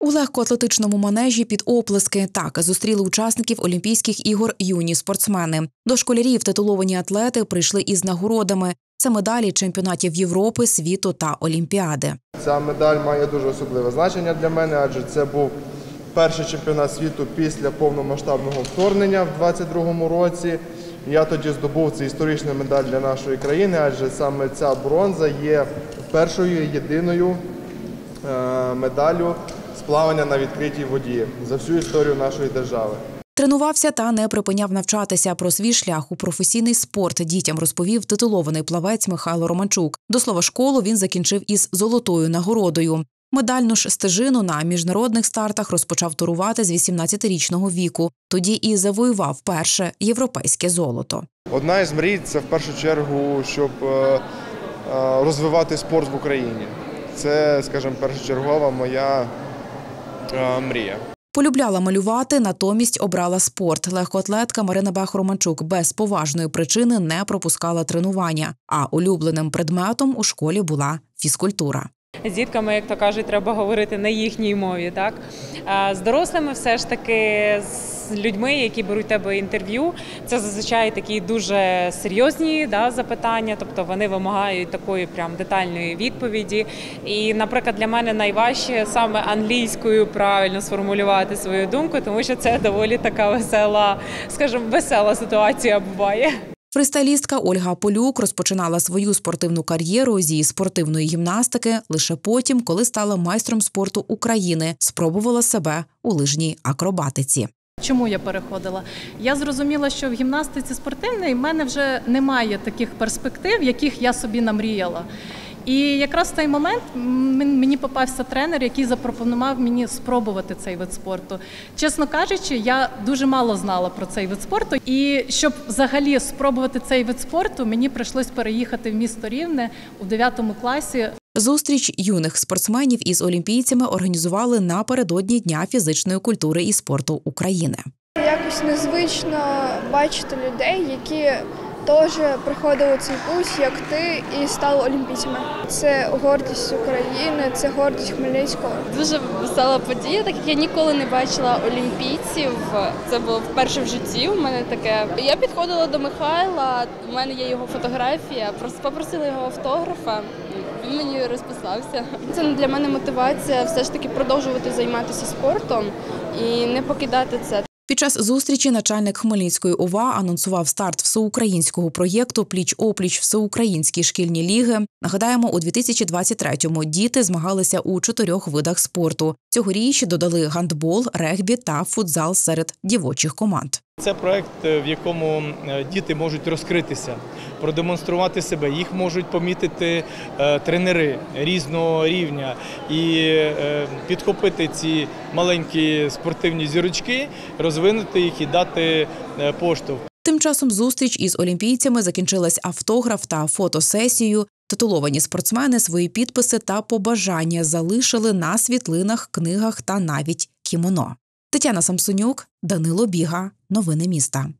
У легкоатлетичному манежі під оплески так зустріли учасників Олімпійських ігор юні спортсмени. До школярів титуловані атлети прийшли із нагородами. Це медалі чемпіонатів Європи, світу та Олімпіади. Ця медаль має дуже особливе значення для мене, адже це був перший чемпіонат світу після повномасштабного вторгнення в 22-му році. Я тоді здобув цю історичну медаль для нашої країни, адже саме ця бронза є першою єдиною е, медаллю плавання на відкритій воді за всю історію нашої держави. Тренувався та не припиняв навчатися. Про свій шлях у професійний спорт дітям розповів титулований плавець Михайло Романчук. До слова, школу він закінчив із золотою нагородою. Медальну ж стежину на міжнародних стартах розпочав турувати з 18-річного віку. Тоді і завоював перше європейське золото. Одна із мрій це в першу чергу, щоб е, е, розвивати спорт в Україні. Це, скажімо, першочергова моя мрія. Полюбляла малювати, натомість обрала спорт. Легкоатлетка Марина Бах-Романчук без поважної причини не пропускала тренування. А улюбленим предметом у школі була фізкультура. З дітками, як то кажуть, треба говорити на їхній мові. Так з дорослими, все ж таки, з людьми, які беруть тебе інтерв'ю, це зазвичай такі дуже серйозні да, запитання, тобто вони вимагають такої прям детальної відповіді. І, наприклад, для мене найважче саме англійською правильно сформулювати свою думку, тому що це доволі така весела, скажімо, весела ситуація буває. Фристайлістка Ольга Полюк розпочинала свою спортивну кар'єру зі спортивної гімнастики лише потім, коли стала майстром спорту України, спробувала себе у лижній акробатиці. Чому я переходила? Я зрозуміла, що в гімнастиці спортивній в мене вже немає таких перспектив, яких я собі намріяла. І якраз в той момент мені попався тренер, який запропонував мені спробувати цей вид спорту. Чесно кажучи, я дуже мало знала про цей вид спорту. І щоб взагалі спробувати цей вид спорту, мені прийшлось переїхати в місто Рівне у 9 класі. Зустріч юних спортсменів із олімпійцями організували напередодні Дня фізичної культури і спорту України. Якось незвично бачити людей, які теж проходили цей путь, як ти, і стали олімпійцями. Це гордість України, це гордість Хмельницького. Дуже весела подія, так як я ніколи не бачила олімпійців. Це було вперше в житті. У мене таке. Я підходила до Михайла. У мене є його фотографія. Просто попросила його автографа. Він мені розписався. Це для мене мотивація все ж таки продовжувати займатися спортом і не покидати це. Під час зустрічі начальник Хмельницької ОВА анонсував старт всеукраїнського проєкту Пліч опліч всеукраїнські шкільні ліги. Нагадаємо, у 2023-му діти змагалися у чотирьох видах спорту. Цьогоріч додали гандбол, регбі та футзал серед дівочих команд. Це проект, в якому е, діти можуть розкритися, продемонструвати себе. Їх можуть помітити е, тренери різного рівня і е, підхопити ці маленькі спортивні зірочки, розвинути їх і дати е, поштовх. Тим часом зустріч із олімпійцями закінчилась автограф та фотосесією. Титуловані спортсмени свої підписи та побажання залишили на світлинах, книгах та навіть кімоно. Тетяна Самсонюк, Данило Біга. Новини міста.